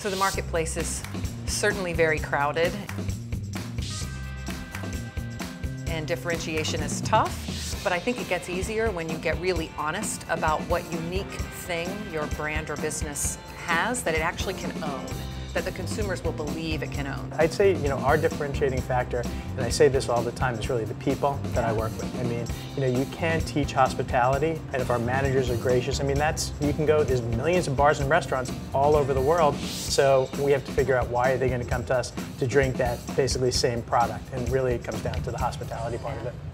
So the marketplace is certainly very crowded. And differentiation is tough, but I think it gets easier when you get really honest about what unique thing your brand or business has that it actually can own that the consumers will believe it can own? I'd say, you know, our differentiating factor, and I say this all the time, is really the people that I work with. I mean, you know, you can't teach hospitality, and if our managers are gracious, I mean, that's, you can go, there's millions of bars and restaurants all over the world, so we have to figure out why are they going to come to us to drink that basically same product, and really it comes down to the hospitality part of it.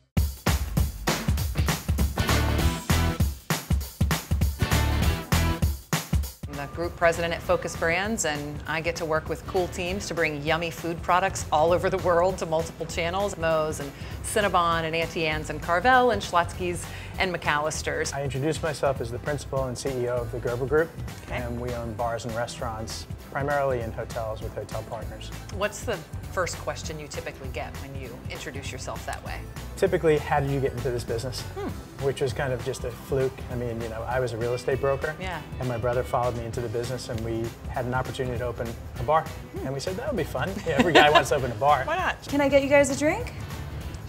Group president at Focus Brands, and I get to work with cool teams to bring yummy food products all over the world to multiple channels. Moe's and Cinnabon and Auntie Anne's and Carvel and Schlotzsky's and McAllister's. I introduced myself as the principal and CEO of the Gerber Group, okay. and we own bars and restaurants, primarily in hotels with hotel partners. What's the first question you typically get when you introduce yourself that way? Typically, how did you get into this business? Hmm. Which was kind of just a fluke. I mean, you know, I was a real estate broker, yeah. and my brother followed me into the business, and we had an opportunity to open a bar. Hmm. And we said, that would be fun. Yeah, every guy wants to open a bar. Why not? Can I get you guys a drink?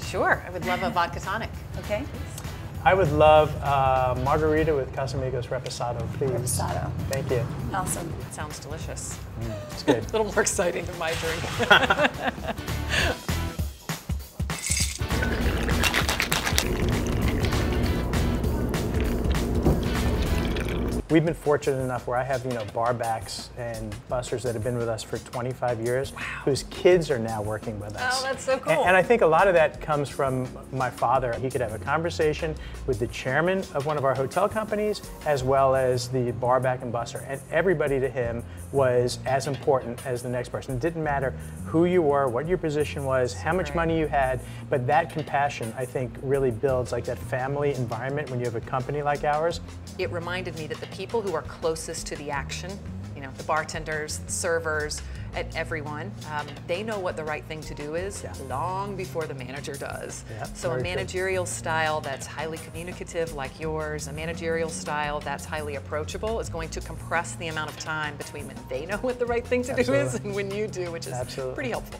Sure, I would love a vodka tonic. Okay. I would love uh, margarita with Casamigos Reposado, please. Reposado. Thank you. Awesome. sounds delicious. Mm, it's good. a little more exciting than my drink. We've been fortunate enough where I have, you know, barbacks and bussers that have been with us for 25 years, wow. whose kids are now working with us. Oh, that's so cool. And, and, I think a lot of that comes from my father. He could have a conversation with the chairman of one of our hotel companies, as well as the barback and busser, and everybody to him was as important as the next person. It didn't matter who you were, what your position was, how much money you had, but that compassion, I think, really builds like that family environment when you have a company like ours. It reminded me that the people who are closest to the action, you know, the bartenders, servers, and everyone, um, they know what the right thing to do is yeah. long before the manager does. Yeah, so a managerial style that's highly communicative like yours, a managerial style that's highly approachable is going to compress the amount of time between when they know what the right thing to Absolutely. do is and when you do, which is Absolutely. pretty helpful.